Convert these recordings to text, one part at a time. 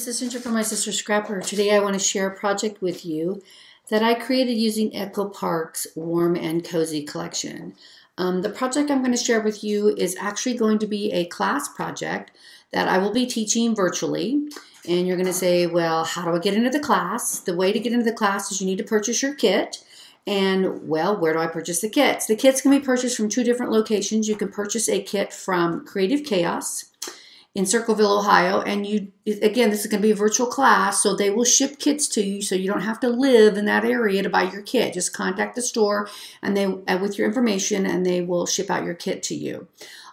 this is Ginger from My Sister Scrapper. Today I want to share a project with you that I created using Echo Park's Warm and Cozy collection. Um, the project I'm going to share with you is actually going to be a class project that I will be teaching virtually. And you're going to say, well, how do I get into the class? The way to get into the class is you need to purchase your kit. And well, where do I purchase the kits? The kits can be purchased from two different locations. You can purchase a kit from Creative Chaos in Circleville, Ohio. And you, again, this is going to be a virtual class, so they will ship kits to you, so you don't have to live in that area to buy your kit. Just contact the store and they uh, with your information, and they will ship out your kit to you.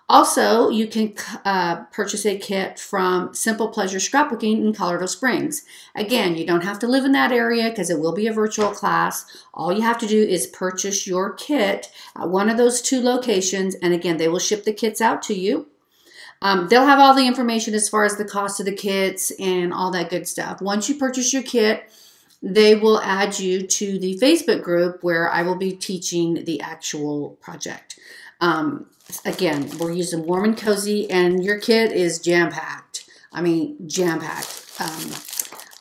Also, you can uh, purchase a kit from Simple Pleasure Scrapbooking in Colorado Springs. Again, you don't have to live in that area because it will be a virtual class. All you have to do is purchase your kit at one of those two locations, and again, they will ship the kits out to you. Um, they'll have all the information as far as the cost of the kits and all that good stuff. Once you purchase your kit, they will add you to the Facebook group where I will be teaching the actual project. Um, again, we're using warm and cozy, and your kit is jam packed. I mean, jam packed. Um,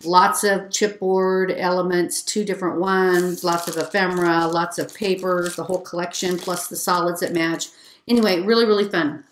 lots of chipboard elements, two different ones, lots of ephemera, lots of papers, the whole collection, plus the solids that match. Anyway, really, really fun.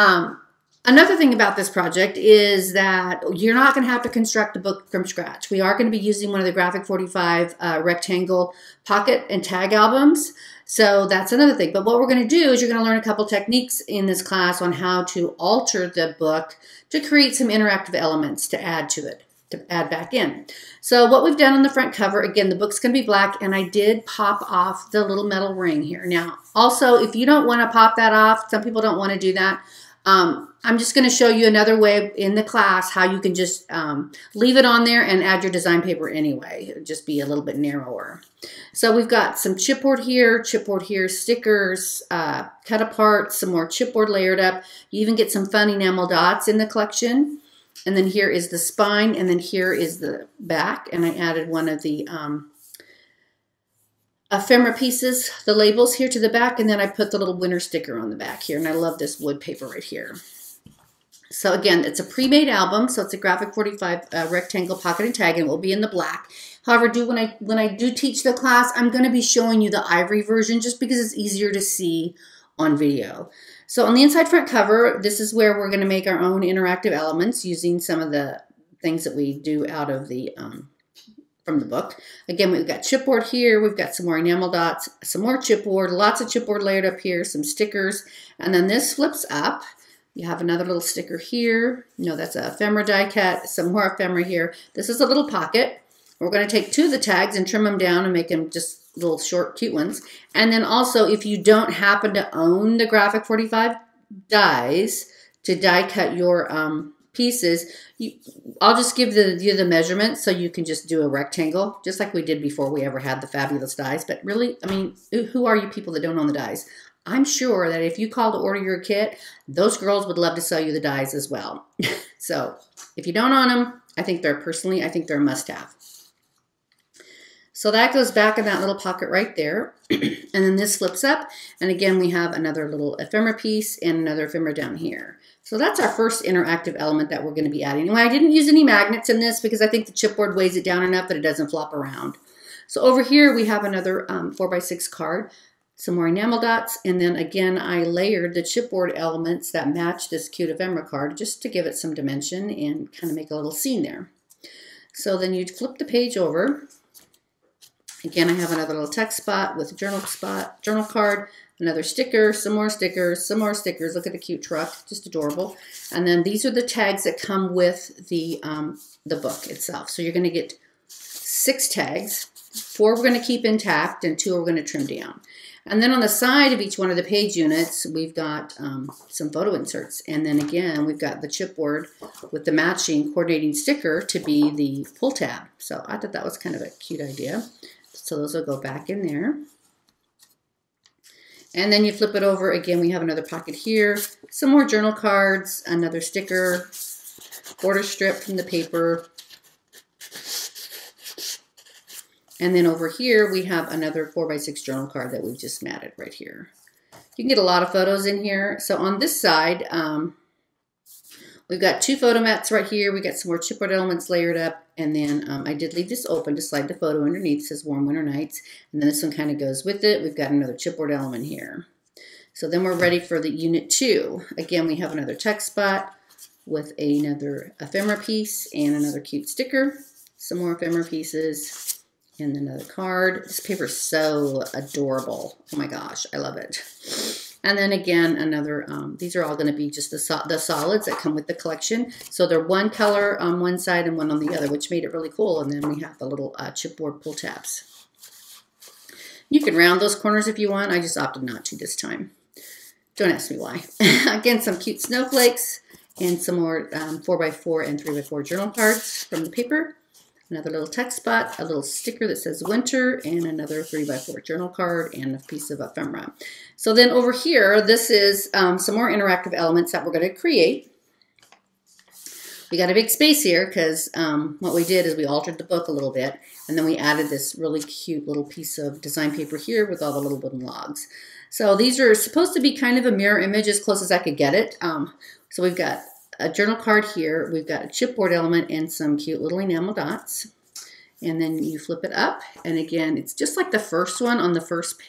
Um, another thing about this project is that you're not going to have to construct a book from scratch. We are going to be using one of the Graphic 45 uh, rectangle pocket and tag albums. So that's another thing. But what we're going to do is you're going to learn a couple techniques in this class on how to alter the book to create some interactive elements to add to it to add back in. So what we've done on the front cover, again, the book's going to be black, and I did pop off the little metal ring here. Now, also, if you don't want to pop that off, some people don't want to do that, um, I'm just going to show you another way in the class how you can just um, leave it on there and add your design paper anyway. It'll just be a little bit narrower. So we've got some chipboard here, chipboard here, stickers, uh, cut apart, some more chipboard layered up. You even get some fun enamel dots in the collection. And then here is the spine, and then here is the back. And I added one of the um, ephemera pieces, the labels here to the back, and then I put the little winter sticker on the back here. And I love this wood paper right here. So again, it's a pre-made album, so it's a Graphic 45 uh, rectangle pocket and tag, and it will be in the black. However, do when I when I do teach the class, I'm going to be showing you the ivory version just because it's easier to see on video. So on the inside front cover, this is where we're going to make our own interactive elements using some of the things that we do out of the um, from the book. Again, we've got chipboard here. We've got some more enamel dots, some more chipboard, lots of chipboard layered up here, some stickers. And then this flips up. You have another little sticker here. No, that's a ephemera die cut, some more ephemera here. This is a little pocket. We're going to take two of the tags and trim them down and make them just little short, cute ones. And then also, if you don't happen to own the Graphic 45 dies to die cut your um, pieces, you, I'll just give the, you the measurement so you can just do a rectangle, just like we did before we ever had the fabulous dies. But really, I mean, who are you people that don't own the dies? I'm sure that if you call to order your kit, those girls would love to sell you the dies as well. so if you don't own them, I think they're personally, I think they're a must-have. So that goes back in that little pocket right there. and then this flips up. And again, we have another little ephemera piece and another ephemera down here. So that's our first interactive element that we're going to be adding. And I didn't use any magnets in this because I think the chipboard weighs it down enough that it doesn't flop around. So over here we have another um, 4x6 card, some more enamel dots, and then again I layered the chipboard elements that match this cute ephemera card just to give it some dimension and kind of make a little scene there. So then you'd flip the page over. Again, I have another little text spot with a journal spot, journal card, another sticker, some more stickers, some more stickers. Look at the cute truck, just adorable. And then these are the tags that come with the, um, the book itself. So you're going to get six tags. Four we're going to keep intact and two we're going to trim down. And then on the side of each one of the page units, we've got um, some photo inserts. And then again, we've got the chipboard with the matching coordinating sticker to be the pull tab. So I thought that was kind of a cute idea. So those will go back in there. And then you flip it over. Again, we have another pocket here. Some more journal cards, another sticker, border strip from the paper. And then over here, we have another 4x6 journal card that we've just matted right here. You can get a lot of photos in here. So on this side, um, we've got two photo mats right here. We got some more chipboard elements layered up. And then um, I did leave this open to slide the photo underneath. It says warm winter nights. And then this one kind of goes with it. We've got another chipboard element here. So then we're ready for the unit two. Again, we have another text spot with another ephemera piece and another cute sticker. Some more ephemera pieces and another card. This paper is so adorable. Oh my gosh, I love it. And then again, another, um, these are all going to be just the, so the solids that come with the collection. So they're one color on one side and one on the other, which made it really cool. And then we have the little uh, chipboard pull tabs. You can round those corners if you want. I just opted not to this time. Don't ask me why. again, some cute snowflakes and some more um, 4x4 and 3x4 journal cards from the paper another little text spot, a little sticker that says winter, and another 3x4 journal card, and a piece of ephemera. So then over here, this is um, some more interactive elements that we're going to create. We got a big space here because um, what we did is we altered the book a little bit, and then we added this really cute little piece of design paper here with all the little wooden logs. So these are supposed to be kind of a mirror image as close as I could get it. Um, so we've got a journal card here. We've got a chipboard element and some cute little enamel dots. And then you flip it up. And again, it's just like the first one on the first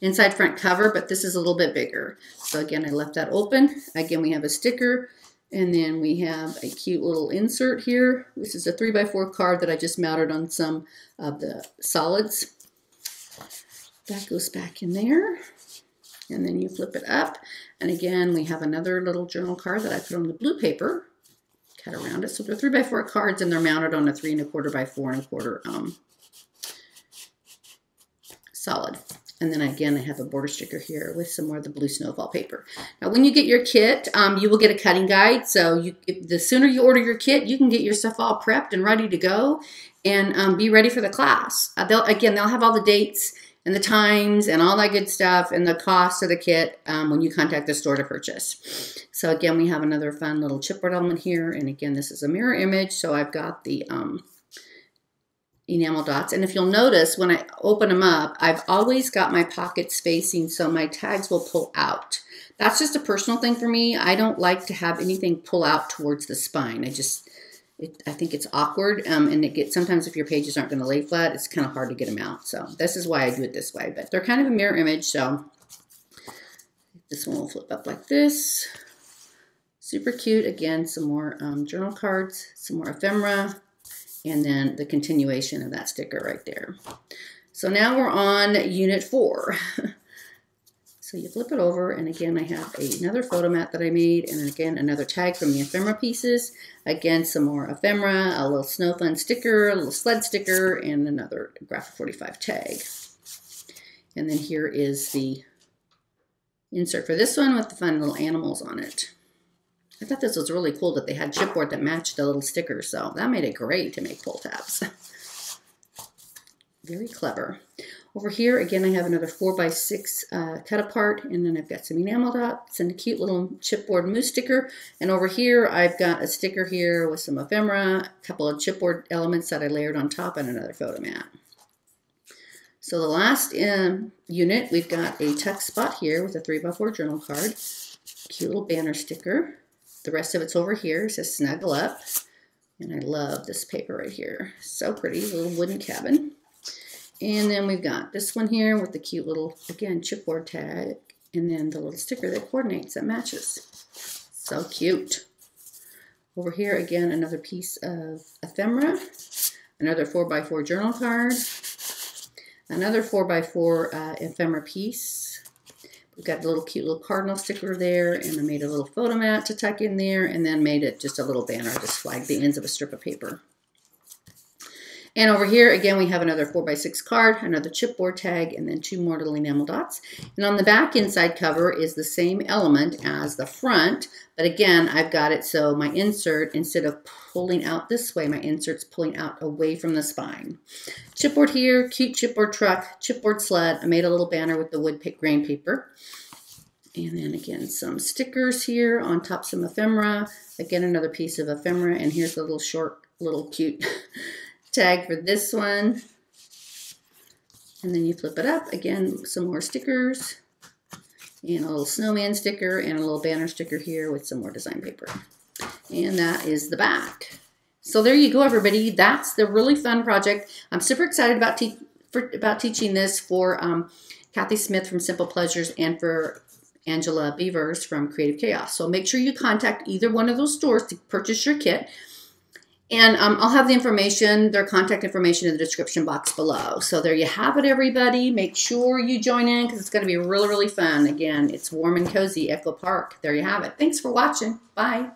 inside front cover, but this is a little bit bigger. So again, I left that open. Again, we have a sticker. And then we have a cute little insert here. This is a 3x4 card that I just mounted on some of the solids. That goes back in there and then you flip it up. And again, we have another little journal card that I put on the blue paper, cut around it. So they're three by four cards and they're mounted on a three and a quarter by four and a quarter um, solid. And then again, I have a border sticker here with some more of the blue snowfall paper. Now, when you get your kit, um, you will get a cutting guide. So you, the sooner you order your kit, you can get your stuff all prepped and ready to go and um, be ready for the class. Uh, they'll, again, they'll have all the dates and the times and all that good stuff and the cost of the kit um, when you contact the store to purchase. So again, we have another fun little chipboard element here. And again, this is a mirror image. So I've got the um, enamel dots. And if you'll notice, when I open them up, I've always got my pockets facing so my tags will pull out. That's just a personal thing for me. I don't like to have anything pull out towards the spine. I just it, I think it's awkward, um, and it gets sometimes if your pages aren't going to lay flat, it's kind of hard to get them out. So this is why I do it this way. But they're kind of a mirror image, so this one will flip up like this. Super cute. Again, some more um, journal cards, some more ephemera, and then the continuation of that sticker right there. So now we're on unit four. You flip it over, and again, I have another photo mat that I made, and again, another tag from the ephemera pieces. Again, some more ephemera, a little snow sticker, a little sled sticker, and another Graphic 45 tag. And then here is the insert for this one with the fun little animals on it. I thought this was really cool that they had chipboard that matched the little sticker, so that made it great to make pull tabs. Very clever. Over here, again, I have another 4x6 uh, cut apart, and then I've got some enamel dots and a cute little chipboard moose sticker. And over here, I've got a sticker here with some ephemera, a couple of chipboard elements that I layered on top, and another photo mat. So the last um, unit, we've got a tuck spot here with a 3x4 journal card, cute little banner sticker. The rest of it's over here. It says Snuggle Up. And I love this paper right here. So pretty, little wooden cabin. And then we've got this one here with the cute little, again, chipboard tag. And then the little sticker that coordinates, that matches. So cute. Over here, again, another piece of ephemera. Another 4x4 journal card. Another 4x4 uh, ephemera piece. We've got the little cute little cardinal sticker there, and I made a little photo mat to tuck in there, and then made it just a little banner, just flagged the ends of a strip of paper. And over here, again, we have another 4x6 card, another chipboard tag, and then two more little enamel dots. And on the back inside cover is the same element as the front, but again, I've got it so my insert, instead of pulling out this way, my insert's pulling out away from the spine. Chipboard here, cute chipboard truck, chipboard sled. I made a little banner with the wood pick grain paper. And then again, some stickers here on top, some ephemera. Again, another piece of ephemera. And here's a little short, little cute tag for this one. And then you flip it up. Again, some more stickers. And a little snowman sticker and a little banner sticker here with some more design paper. And that is the back. So there you go, everybody. That's the really fun project. I'm super excited about, te for, about teaching this for um, Kathy Smith from Simple Pleasures and for Angela Beavers from Creative Chaos. So make sure you contact either one of those stores to purchase your kit. And um, I'll have the information, their contact information in the description box below. So there you have it, everybody. Make sure you join in because it's going to be really, really fun. Again, it's warm and cozy, Echo Park. There you have it. Thanks for watching. Bye.